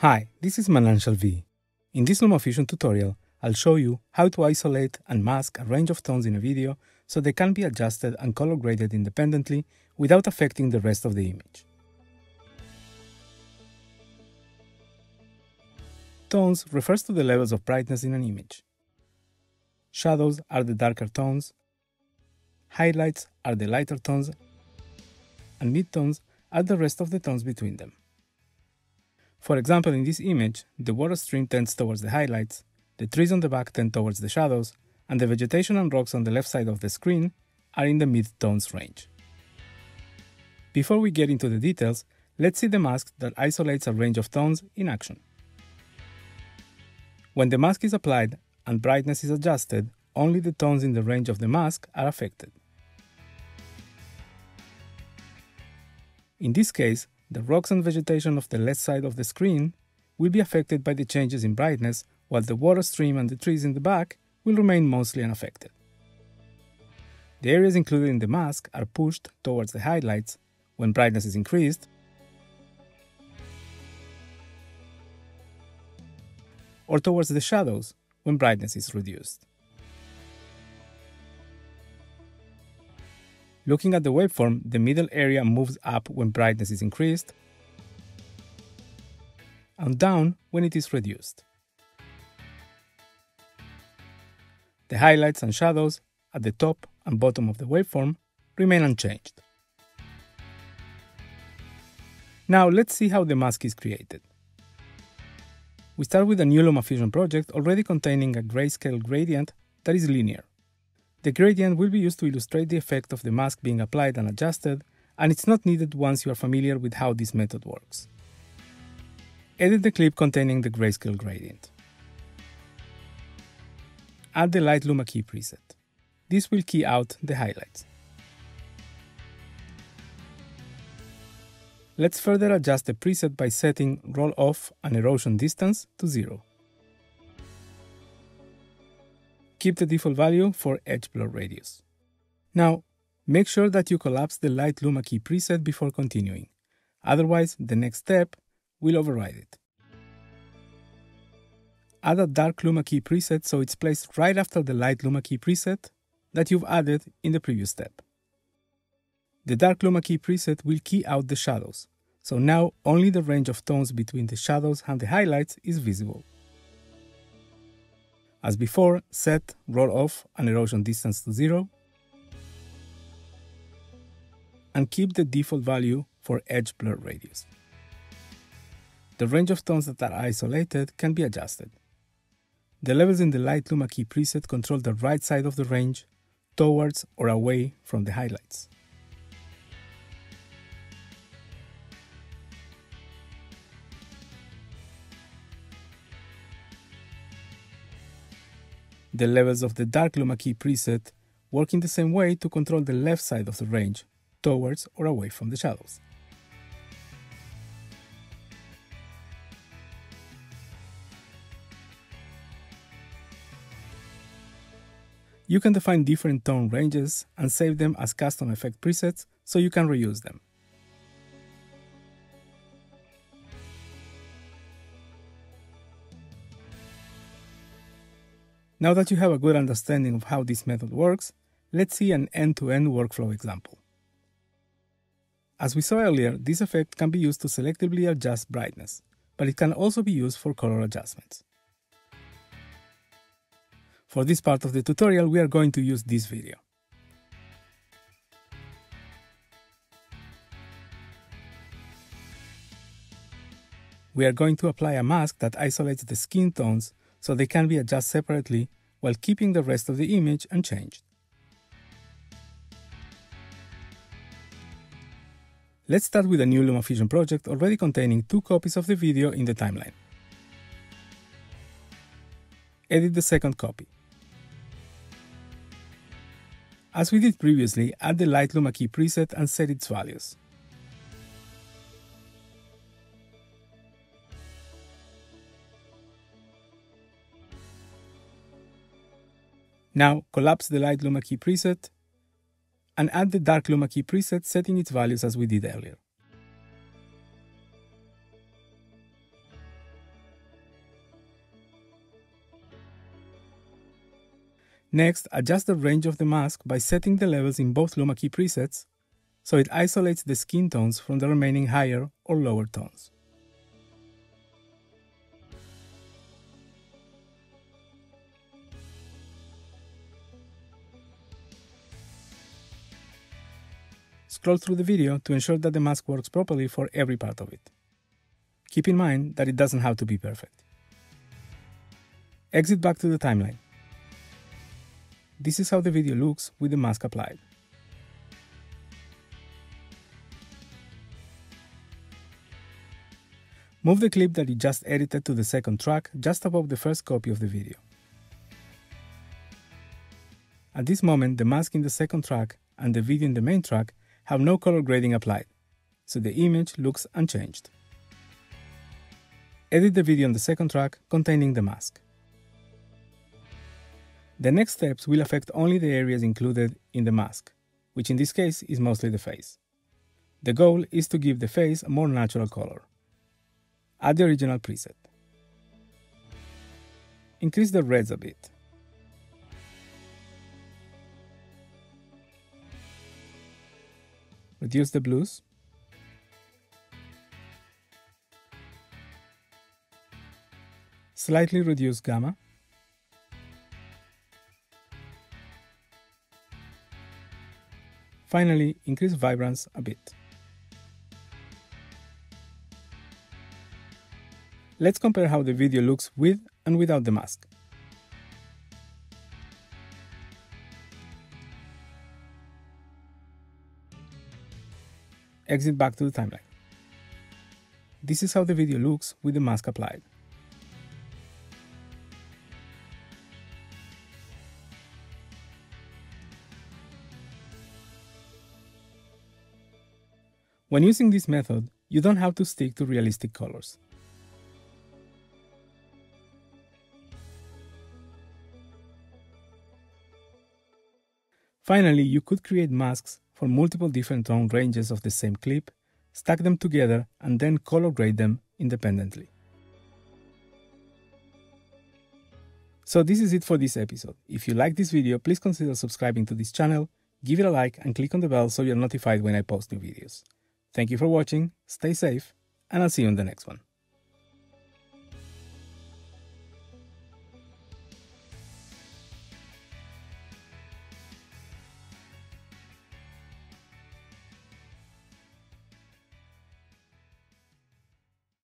Hi, this is Manantial VE. In this LumaFusion tutorial, I'll show you how to isolate and mask a range of tones in a video so they can be adjusted and color graded independently without affecting the rest of the image. Tones refers to the levels of brightness in an image. Shadows are the darker tones, highlights are the lighter tones, and midtones are the rest of the tones between them. For example, in this image, the water stream tends towards the highlights, the trees on the back tend towards the shadows, and the vegetation and rocks on the left side of the screen are in the mid-tones range. Before we get into the details, let's see the mask that isolates a range of tones in action. When the mask is applied and brightness is adjusted, only the tones in the range of the mask are affected. In this case, the rocks and vegetation of the left side of the screen will be affected by the changes in brightness, while the water stream and the trees in the back will remain mostly unaffected. The areas included in the mask are pushed towards the highlights when brightness is increased, or towards the shadows when brightness is reduced. Looking at the waveform, the middle area moves up when brightness is increased and down when it is reduced. The highlights and shadows at the top and bottom of the waveform remain unchanged. Now let's see how the mask is created. We start with a new LumaFusion project already containing a grayscale gradient that is linear. The gradient will be used to illustrate the effect of the mask being applied and adjusted, and it's not needed once you are familiar with how this method works. Edit the clip containing the grayscale gradient. Add the Light Luma key preset. This will key out the highlights. Let's further adjust the preset by setting roll off and erosion distance to 0. Keep the default value for edge blur radius. Now, make sure that you collapse the light luma key preset before continuing. Otherwise, the next step will override it. Add a dark luma key preset so it's placed right after the light luma key preset that you've added in the previous step. The dark luma key preset will key out the shadows, so now only the range of tones between the shadows and the highlights is visible. As before, set roll off and erosion distance to 0 and keep the default value for edge blur radius. The range of tones that are isolated can be adjusted. The levels in the Light Luma key preset control the right side of the range towards or away from the highlights. The levels of the dark luma key preset work in the same way to control the left side of the range, towards or away from the shadows. You can define different tone ranges and save them as custom effect presets so you can reuse them. Now that you have a good understanding of how this method works, let's see an end-to-end -end workflow example. As we saw earlier, this effect can be used to selectively adjust brightness, but it can also be used for color adjustments. For this part of the tutorial, we are going to use this video. We are going to apply a mask that isolates the skin tones so they can be adjusted separately while keeping the rest of the image unchanged. Let's start with a new LumaFusion project already containing two copies of the video in the timeline. Edit the second copy. As we did previously, add the Light Luma key preset and set its values. Now collapse the light luma key preset and add the dark luma key preset setting its values as we did earlier. Next, adjust the range of the mask by setting the levels in both luma key presets so it isolates the skin tones from the remaining higher or lower tones. Scroll through the video to ensure that the mask works properly for every part of it. Keep in mind that it doesn't have to be perfect. Exit back to the timeline. This is how the video looks with the mask applied. Move the clip that you just edited to the second track just above the first copy of the video. At this moment, the mask in the second track and the video in the main track have no color grading applied, so the image looks unchanged. Edit the video on the second track containing the mask. The next steps will affect only the areas included in the mask, which in this case is mostly the face. The goal is to give the face a more natural color. Add the original preset. Increase the reds a bit. Reduce the blues. Slightly reduce gamma. Finally, increase vibrance a bit. Let's compare how the video looks with and without the mask. Exit back to the timeline. This is how the video looks with the mask applied. When using this method, you don't have to stick to realistic colors. Finally, you could create masks for multiple different tone ranges of the same clip, stack them together, and then color grade them independently. So this is it for this episode. If you like this video, please consider subscribing to this channel, give it a like, and click on the bell so you're notified when I post new videos. Thank you for watching, stay safe, and I'll see you in the next one.